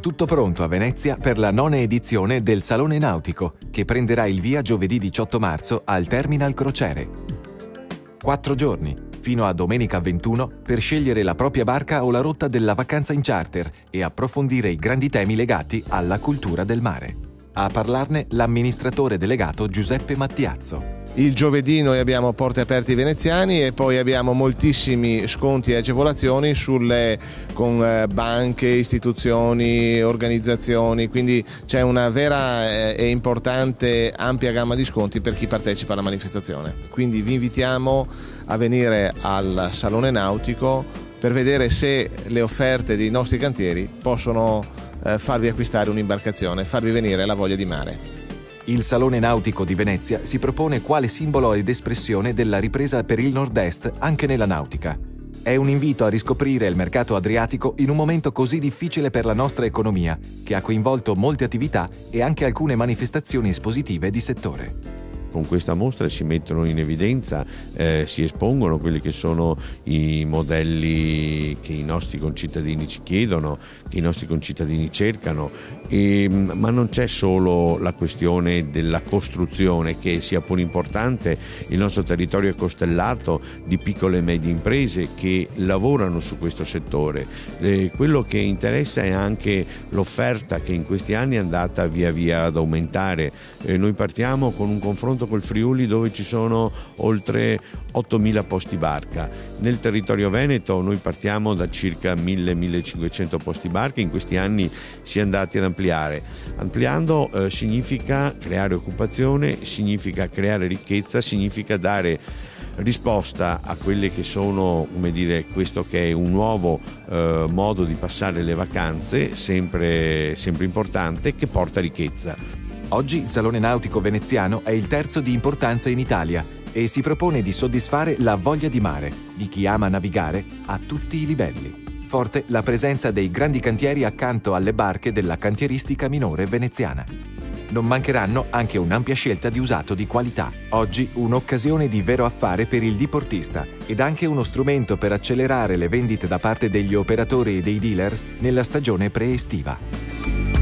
Tutto pronto a Venezia per la nona edizione del Salone Nautico, che prenderà il via giovedì 18 marzo al Terminal Crociere. Quattro giorni, fino a domenica 21, per scegliere la propria barca o la rotta della vacanza in charter e approfondire i grandi temi legati alla cultura del mare. A parlarne l'amministratore delegato Giuseppe Mattiazzo. Il giovedì noi abbiamo porte aperte veneziani e poi abbiamo moltissimi sconti e agevolazioni sulle, con eh, banche, istituzioni, organizzazioni, quindi c'è una vera eh, e importante ampia gamma di sconti per chi partecipa alla manifestazione. Quindi vi invitiamo a venire al Salone Nautico per vedere se le offerte dei nostri cantieri possono eh, farvi acquistare un'imbarcazione, farvi venire la voglia di mare. Il Salone Nautico di Venezia si propone quale simbolo ed espressione della ripresa per il nord-est anche nella nautica. È un invito a riscoprire il mercato adriatico in un momento così difficile per la nostra economia, che ha coinvolto molte attività e anche alcune manifestazioni espositive di settore con questa mostra si mettono in evidenza, eh, si espongono quelli che sono i modelli che i nostri concittadini ci chiedono, che i nostri concittadini cercano, e, ma non c'è solo la questione della costruzione che sia pure importante, il nostro territorio è costellato di piccole e medie imprese che lavorano su questo settore, eh, quello che interessa è anche l'offerta che in questi anni è andata via via ad aumentare, eh, noi partiamo con un confronto col Friuli dove ci sono oltre 8.000 posti barca. Nel territorio veneto noi partiamo da circa 1.000-1.500 posti barca, in questi anni si è andati ad ampliare. Ampliando eh, significa creare occupazione, significa creare ricchezza, significa dare risposta a quelle che sono, come dire, questo che è un nuovo eh, modo di passare le vacanze, sempre, sempre importante, che porta ricchezza. Oggi il Salone Nautico Veneziano è il terzo di importanza in Italia e si propone di soddisfare la voglia di mare di chi ama navigare a tutti i livelli. Forte la presenza dei grandi cantieri accanto alle barche della cantieristica minore veneziana. Non mancheranno anche un'ampia scelta di usato di qualità. Oggi un'occasione di vero affare per il diportista ed anche uno strumento per accelerare le vendite da parte degli operatori e dei dealers nella stagione preestiva.